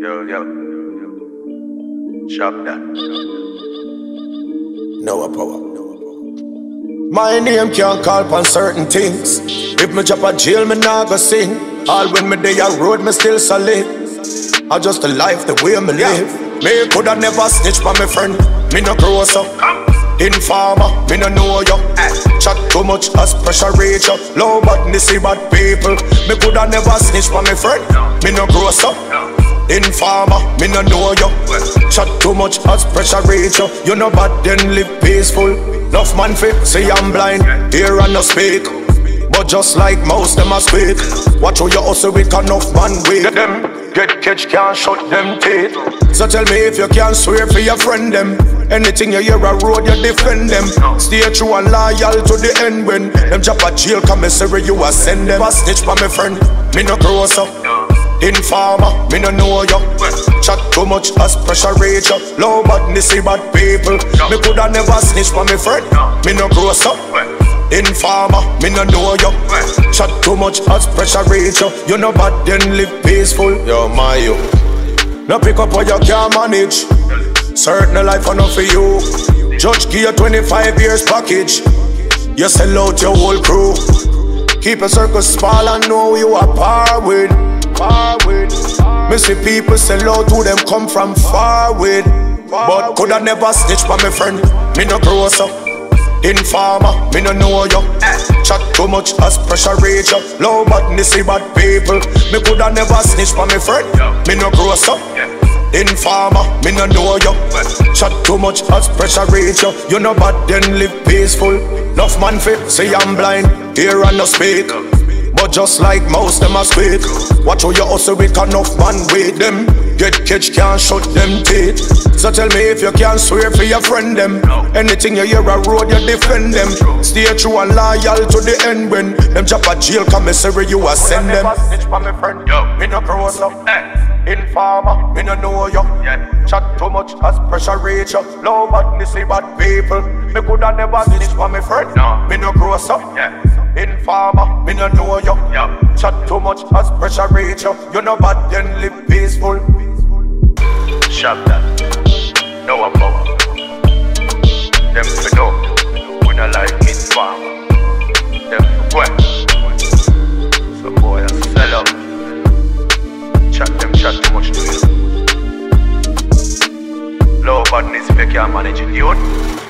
Yo, yo. Shop that. Noah Powa. My name can't call upon certain things. If me drop a jail, me nah go sing. All when me day a road, me still solid. I just a life the way me live. Me coulda never snitch by me friend. Me no gross up. Informer, me no know you. Chat too much as pressure reach up. Low badness, see bad people. Me coulda never snitch by me friend. Me no gross up. Informer, me no know you. Chat too much as pressure reach you. You know bad, then live peaceful. Enough man fit, say I'm blind, hear and no speak. But just like most them a speak. Watch how you hustle with enough man with Them get catch can't shut them teeth. So tell me if you can't swear for your friend them. Anything you hear a road, you defend them. Stay true and loyal to the end when them drop a jail commissary, you a send them. A snitch for me friend, me no gross up. Informer, me no know you. Chat too much as pressure reach up. Low see bad people. Me coulda never snitch for me friend. Me no gross up. Informer, me no know you. Chat too much as pressure reach up. You know bad, then live peaceful. Yo, my you. No pick up what you can't manage. Certain life enough for you. Judge give you 25 years package. You sell out your whole crew. Keep a circle small and know you are par with. With. Me see people sell out who them come from far with. But coulda never snitch for me friend. Me no gross up. Informer, me no know you. Chat too much as pressure reach up. Low badness, see bad people. Me coulda never snitch for me friend. Me no gross up. Informer, me no know you. Chat too much as pressure reach you. Know bad, then live peaceful. Enough man fit, say I'm blind, hear and no speak. But just like most them a speak. Watch how you hustle with enough man with them. Get catch can't shut them teeth. So tell me if you can't swear for your friend them. Anything you hear a road, you defend them. Stay true and loyal to the end when them drop a jail commissary, you a send them. Me friend, Yo. me no cross up. Informer, me no know you. Yeah. Chat too much as pressure reach up. Low badness, see bad people. Me coulda never snitch for me friend. No. Me no gross up. Yeah. Informer, me no know you. Yeah. Chat too much as pressure reach up. You know bad, then live peaceful. Shop that. Noah Powa. Chat too much to you. Low badness if you can't manage it, youth.